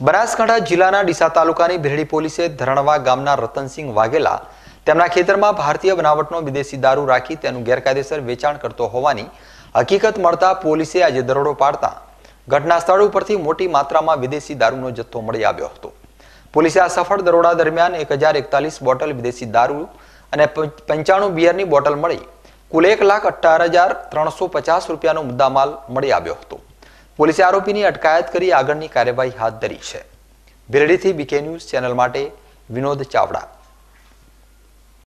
બનાસકાંઠા જિલ્લાના ડીસા તાલુકાની ભેરડી પોલીસે ધરણવા ગામના રતનસિંહ વાઘેલા તેમના ખેતરમાં ભારતીય બનાવટનો વિદેશી દારૂ રાખી તેનું ગેરકાયદેસર વેચાણ કરતો હોવાની હકીકત મળતા પોલીસે આજે દરોડો પાડતા ઘટના સ્થળ ઉપરથી મોટી માત્રામાં વિદેશી દારૂનો જથ્થો મળી આવ્યો હતો. પોલીસે આ સફળ દરોડા દરમિયાન એક હજાર એકતાલીસ બોટલ વિદેશી દારૂ અને પંચ- પંચાણું બિયરની બોટલ મળી કુલ એક લાખ અઠાર હજાર ત્રણસો પચાસ રૂપિયાનો મુદ્દામાલ મળી આવ્યો હતો. પોલીસે આરોપીની અટકાયત કરી આગળની કાર્યવાહી હાથ ધરી છે. બિરડીથી બીકે ન્યૂઝ ચેનલ માટે વિનોદ ચાવડા.